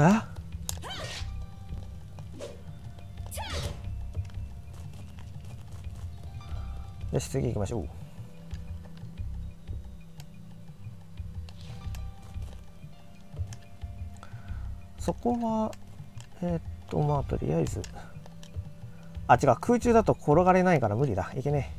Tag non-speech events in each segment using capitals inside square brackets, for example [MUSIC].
え？よし次行きましょう。そこはえーっとまあとりあえず。あ違う。空中だと転がれないから無理だ。いけねえ。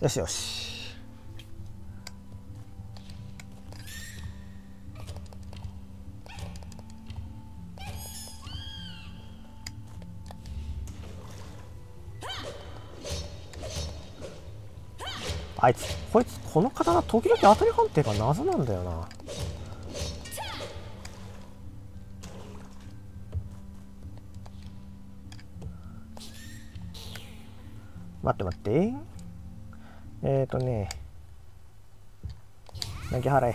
よしよし。あいつこいつこの刀時々当たり判定が謎なんだよな。待って待って。えーとね投げ払え。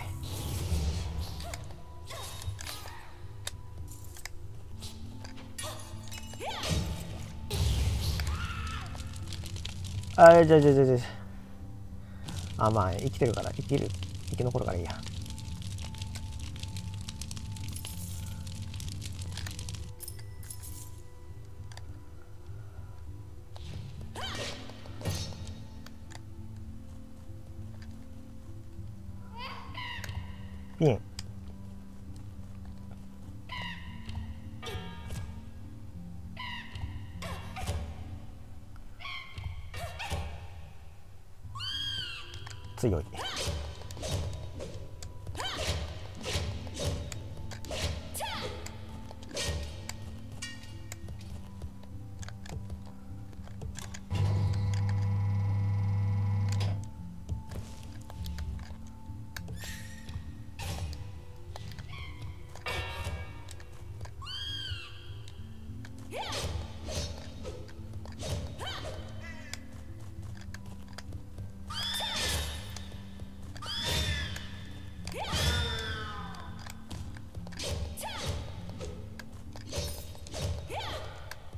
あじゃじゃじゃじゃあまあ生きてるから生きる。生き残るからいいや。Yeah.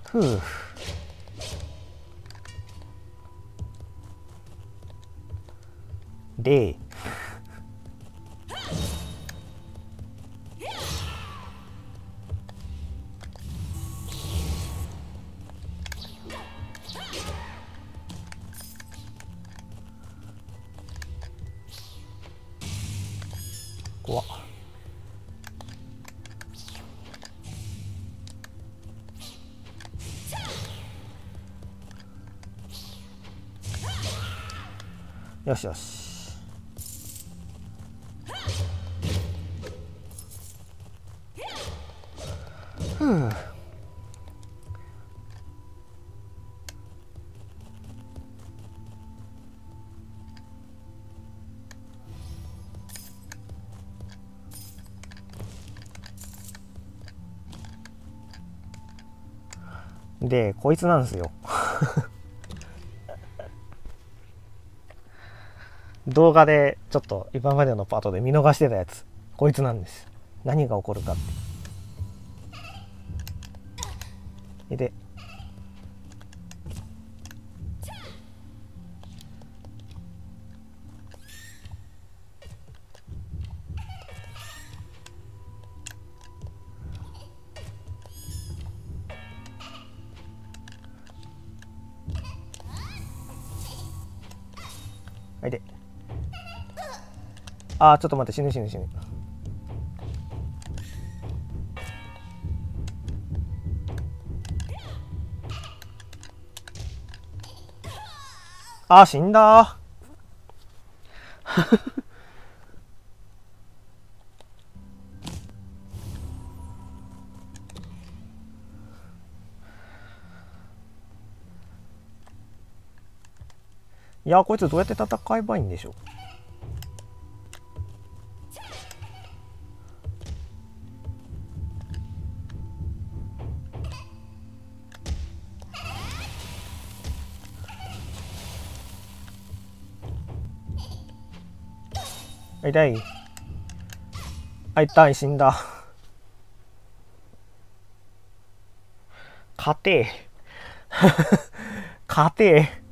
ふうよしよし。でこいつなんですよ。[LAUGHS] 動画でちょっと今までのパートで見逃してたやつ。こいつなんです。何が起こるかって。であーちょっと待って死ぬ死ぬ死ぬ。あー死んだ。[LAUGHS] いやこいつどうやって戦えばいいんでしょう？痛い。あ痛い死んだ。勝て。え [LAUGHS] 勝て。え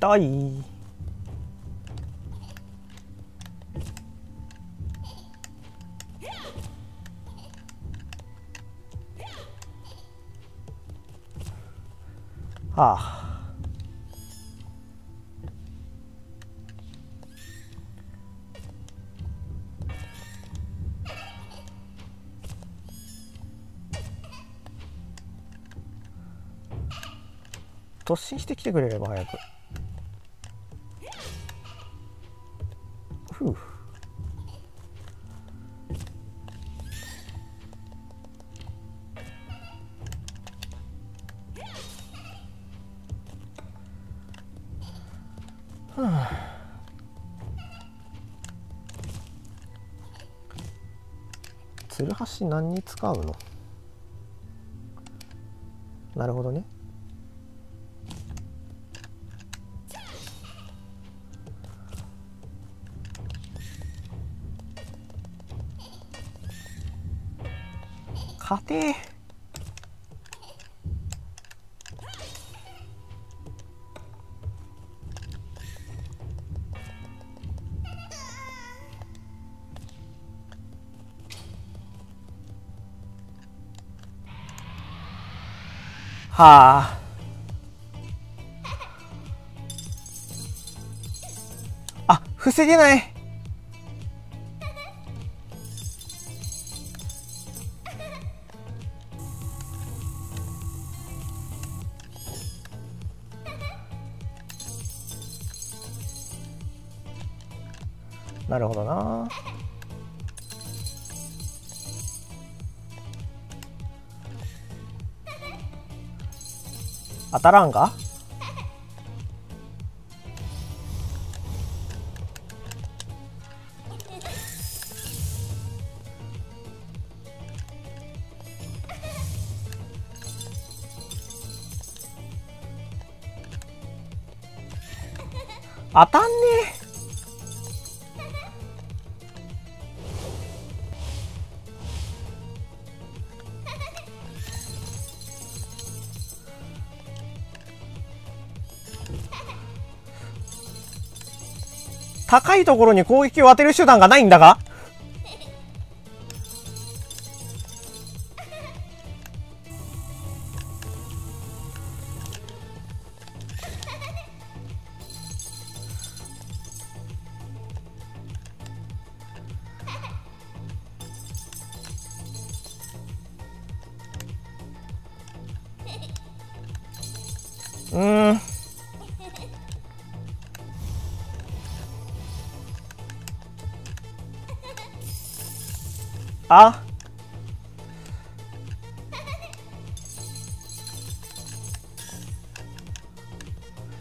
痛い。はあ。突進してきてくれれば早く。足何に使うの？なるほどね。勝てはあ。あ防げない。当たらんか？当たんねえ。高いところに攻撃を当てる手段がないんだがあ？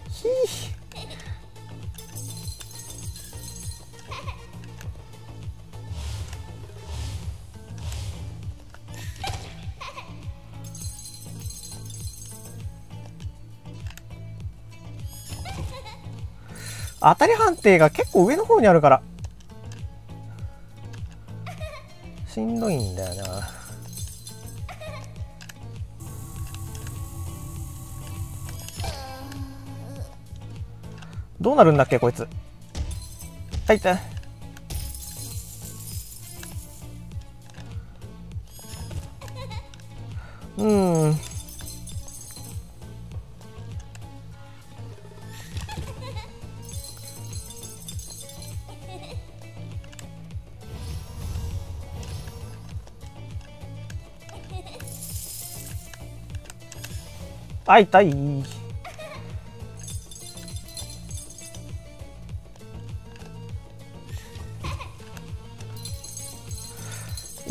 ひ [LAUGHS] 当たり判定が結構上の方にあるから。しんどいんだよな。どうなるんだっけこいつ。あいたあ、たい。い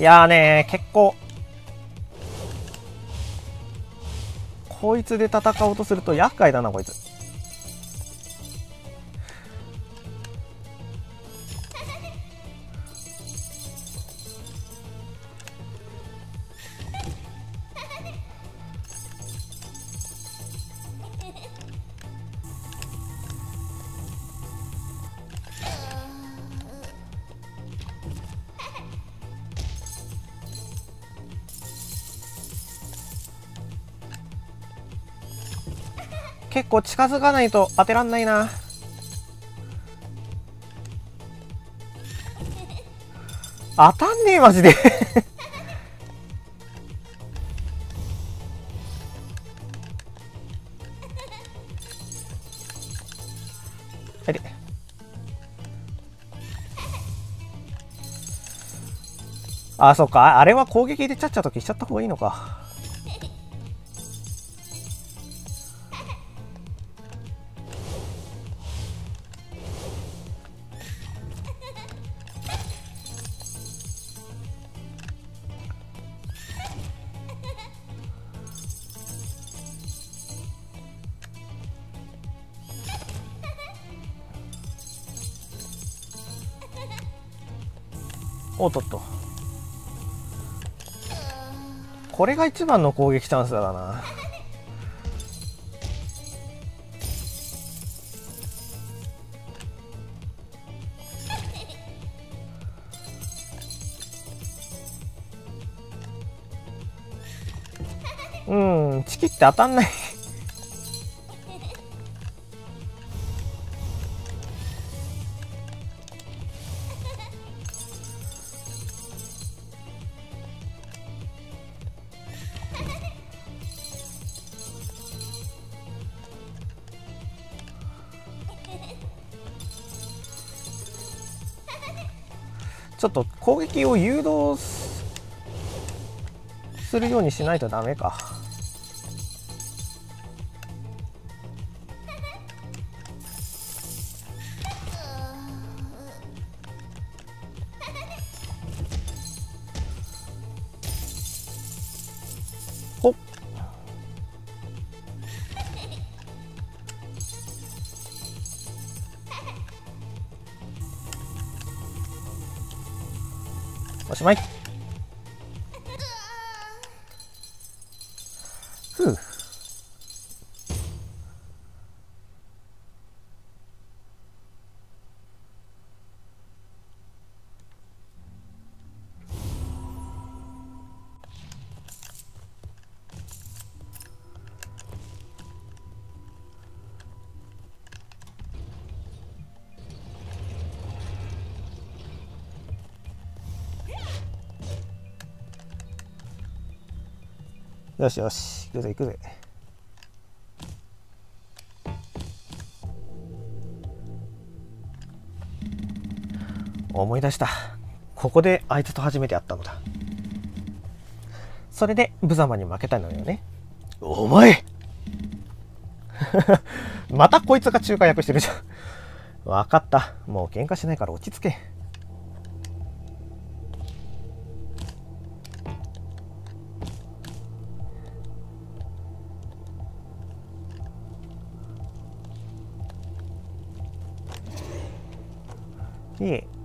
やーねー、結構。こいつで戦おうとすると厄介だな、こいつ。結構近づかないと当てらんないな。当たんねえマジで。あれあそっか。あれは攻撃でちゃっちゃと消しちゃった方がいいのか。これが一番の攻撃チャンスだな。うんチキって当たんない。ちょっと攻撃を誘導するようにしないとダメか。おしまい。よしよし行くぜ行くぜ。思い出した。ここであいつと初めて会ったのだ。それで無様に負けたのよね。お前。[LAUGHS] またこいつが仲介役してるじゃん。分かった。もう喧嘩しないから落ち着け。いえ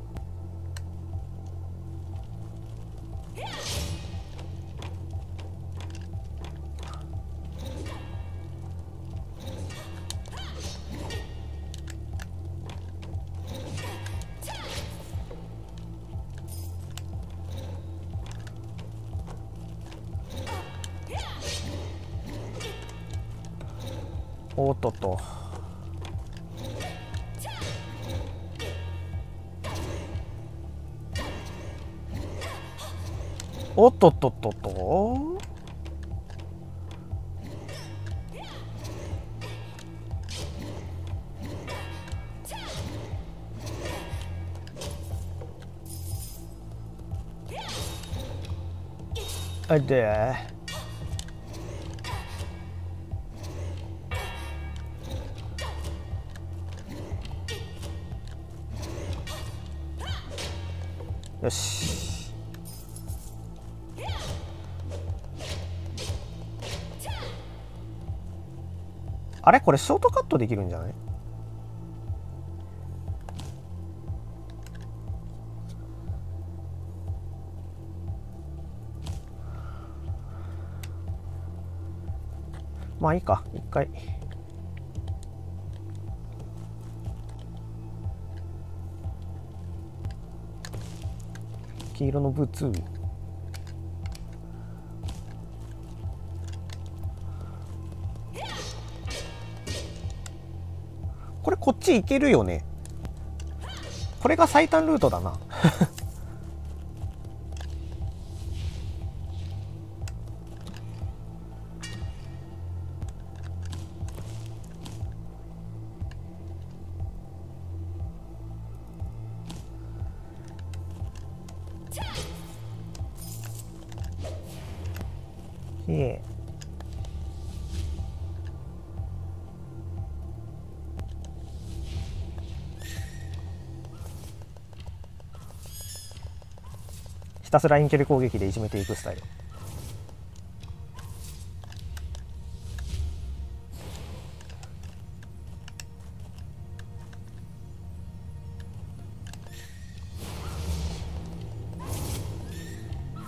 おっとっとっとっと。あで。よし。あれ？これショートカットできるんじゃない？まあいいか。一回。黄色のブー。ツこっち行けるよね。これが最短ルートだな。たすら遠距離攻撃でいじめていくスタイル「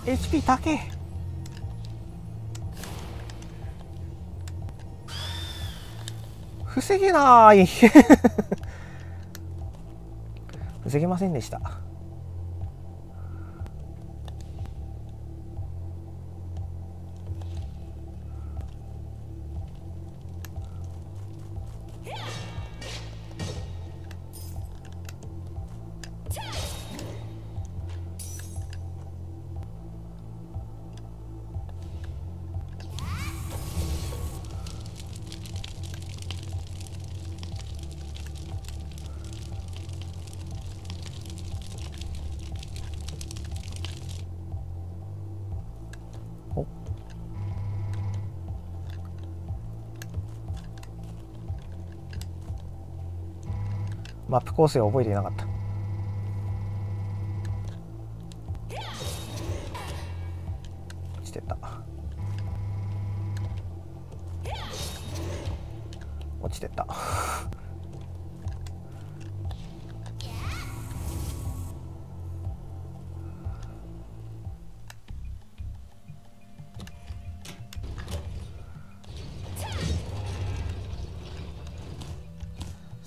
HP 高え」防げない。[LAUGHS] 防げませんでした。マップ構成を覚えていなかった。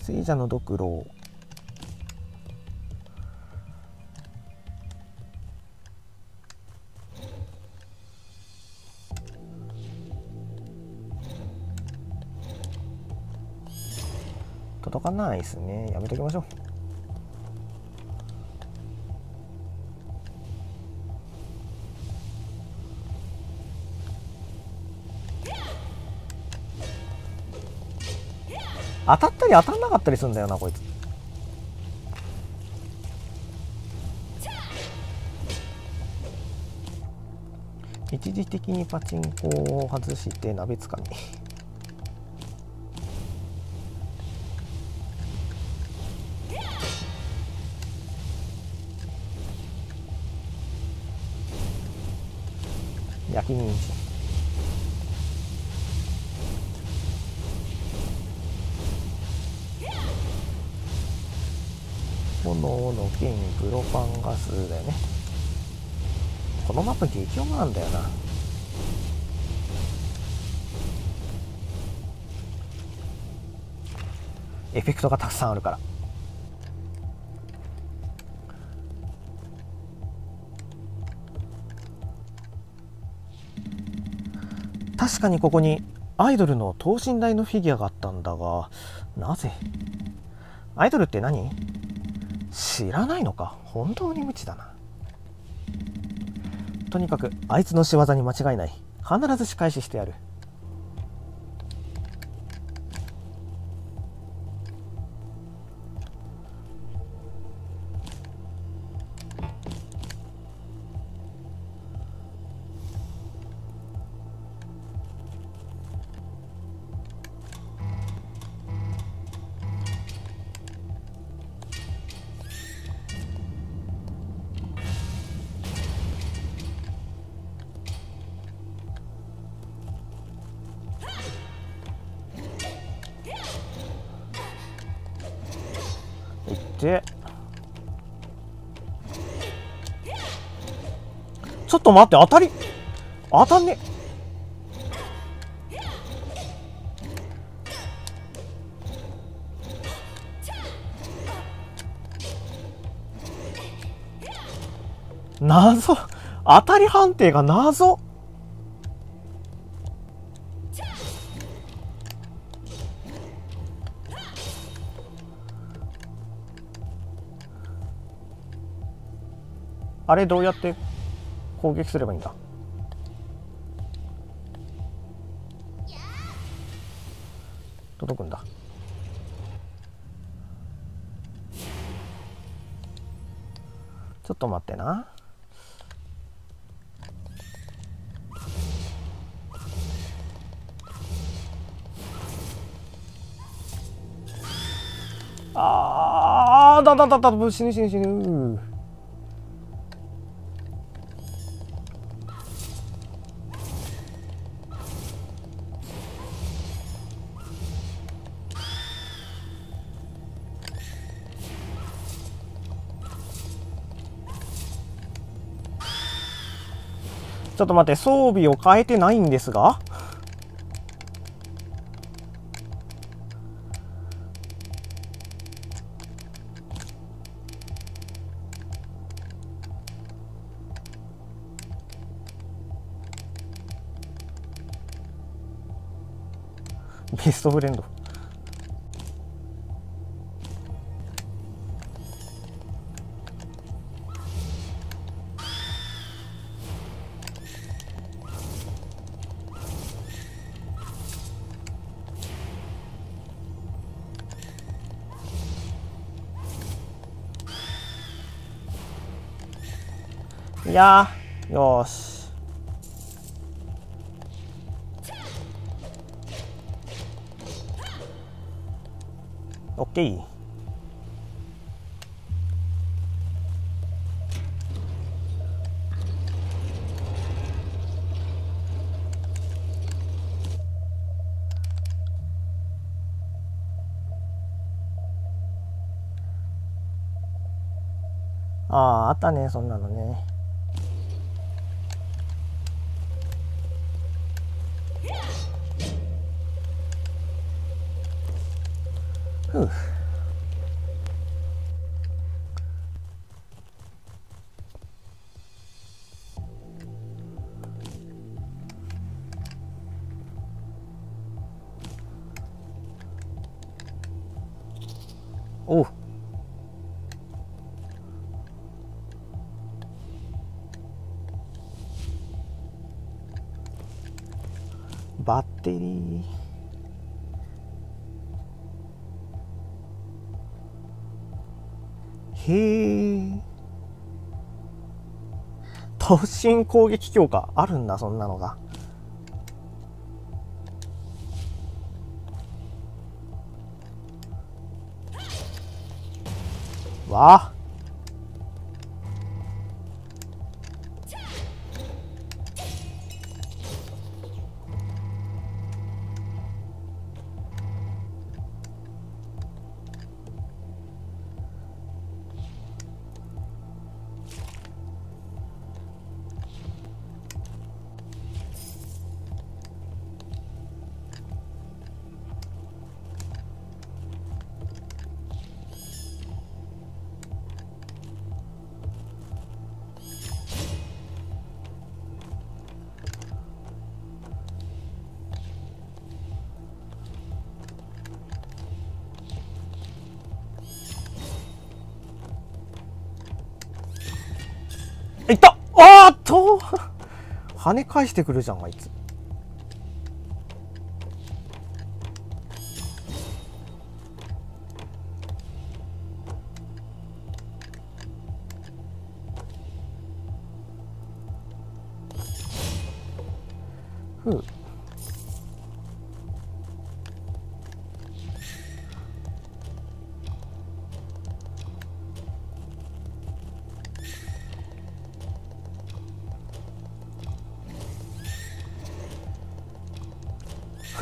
聖者のドクロ。届かないですね。やめときましょう。当たったり当たんなかったりするんだよなこいつ。一時的にパチンコを外して鍋つかみ。焼き人参。炎の剣プロパンガスだよね。このマップ激弱なんだよな。エフェクトがたくさんあるから。確かにここにアイドルの等身大のフィギュアがあったんだがなぜ？アイドルって何？知らないのか？本当に無知だな。とにかくあいつの仕業に間違いない。必ず仕返ししてやる。て。ちょっと待って当たり当たんね。え謎。当たり判定が謎。あれどうやって攻撃すればいいんだ？届くんだ。ちょっと待ってな。あーだだだだ死ぬ死ぬ死ぬちょっと待って、装備を変えてないんですが？ベストフレンド。よし。オッケー。あああったねそんなのね。ふう。お突進攻撃強化あるんだそんなのが。わあ。[LAUGHS] 跳ね返してくるじゃんあいつ。ふう。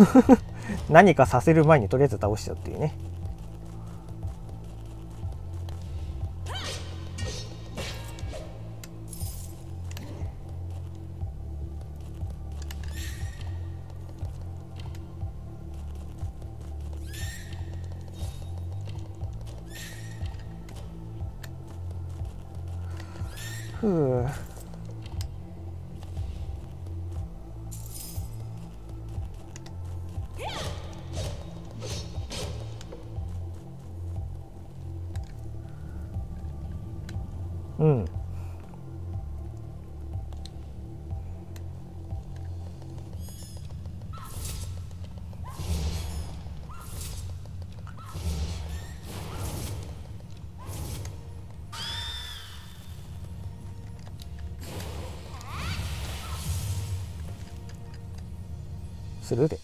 [LAUGHS] 何かさせる前にとりあえず倒しちゃうっていうね。するで。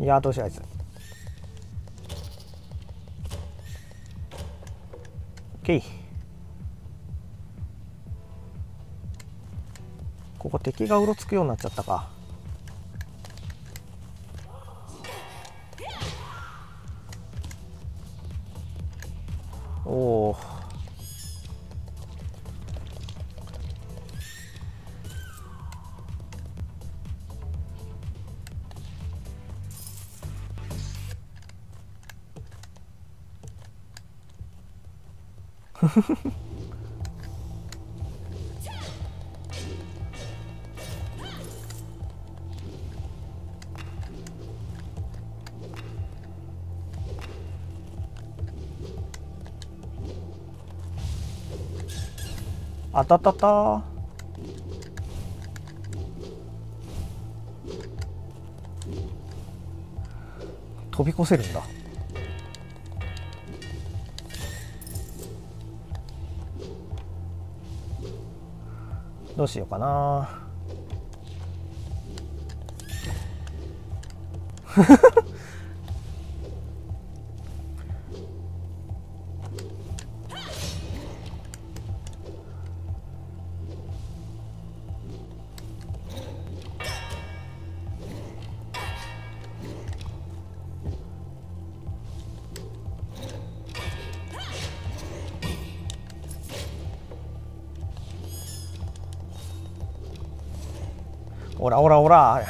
いやどうしようあいつ。OK ここ敵がうろつくようになっちゃったか。あたたた。飛び越せるんだ。どうしようかな。[LAUGHS] おらおらおら。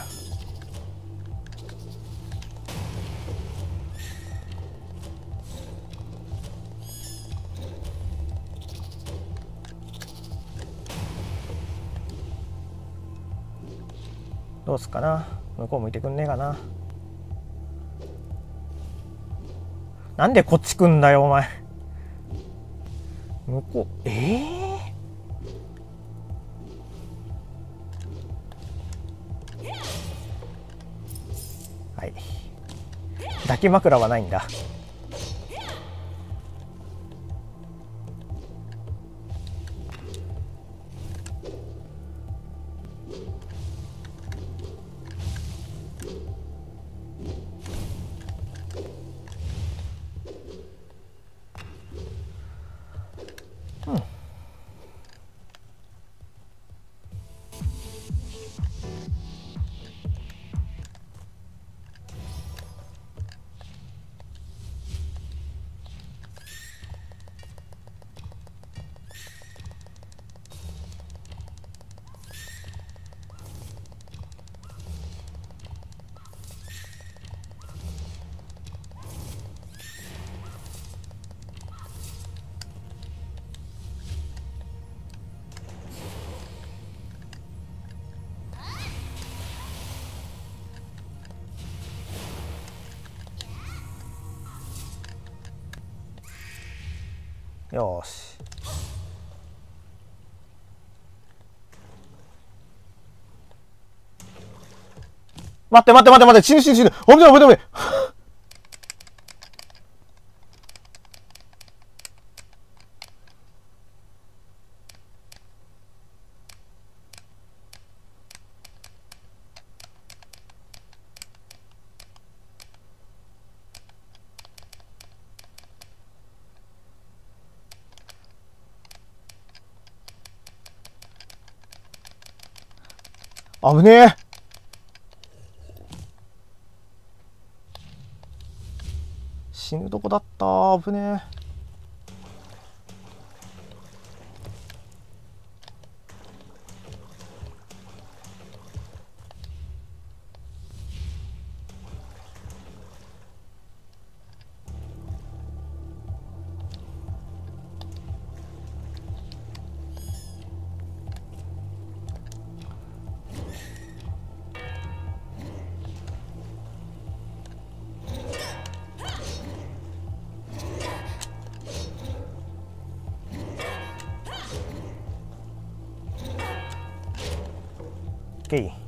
どうすっかな？向こう向いてくんねえかな？なんでこっち来んだよお前。向こうええー？き枕はないんだ。よし。待って待って待って待って死ぬ死ぬ死ぬ。危ない危ない危ない。危ねえ。死ぬとこだった。危ねえ。key.